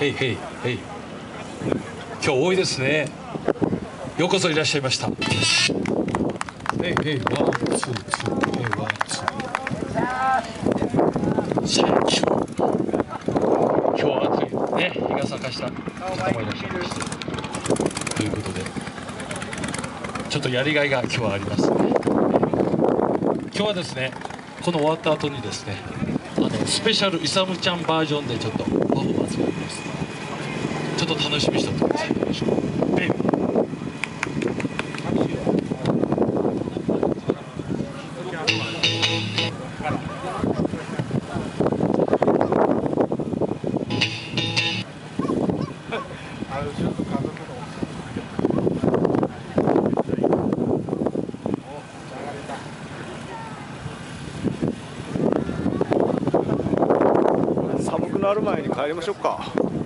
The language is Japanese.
へいへいへい。今日多いですね。ようこそいらっしゃいました。へいへい one two two。へい one two。 thank you今日は暑いね日が咲かした方もいらっしゃいました。ということでちょっとやりがいが今日はありますね。今日はですねこの終わった後にですねあのスペシャルイサムちゃんバージョンでちょっとパフォーマンスがありますちょっと楽しみにしておいてくださいよろしくベイビー寒くなる前に帰りましょうか。